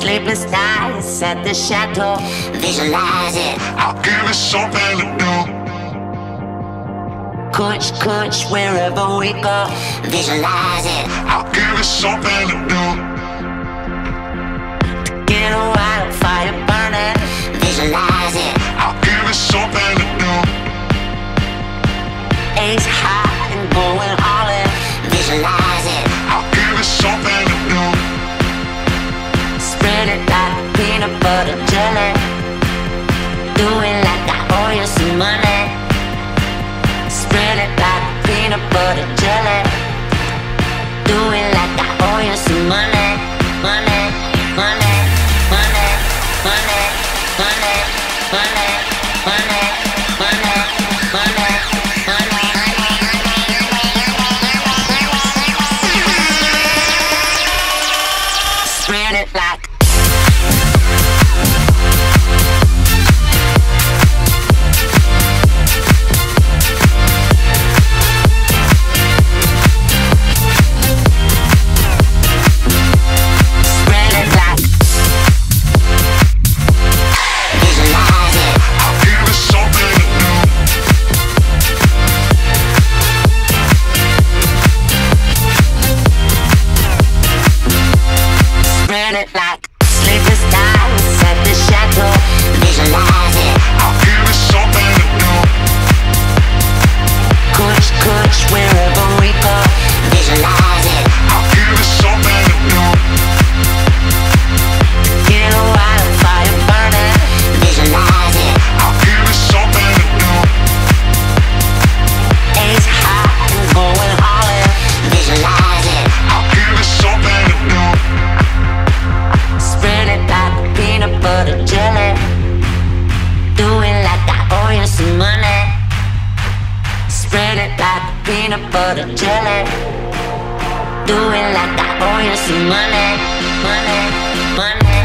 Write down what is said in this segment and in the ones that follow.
Sleepless nights at the chateau. Visualize it. I'll give it something to do. Kush, kush, wherever we go. Visualize it. I'll give it something to do. Peanut butter jelly. Do it like I owe you some money. Spread it like peanut butter jelly. Do it like I owe you some money. Money, money, money, money, money, money, money, money, money, money. Spread it like peanut butter jelly Do it like I owe you some money Money, money,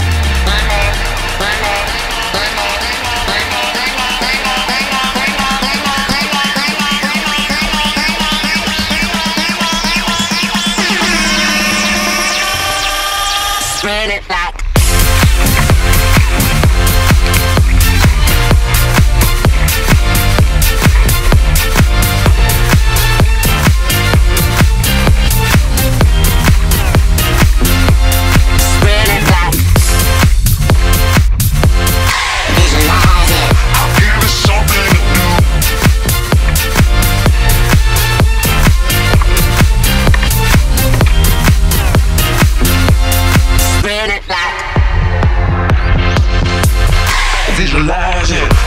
Spread it like Visualize it.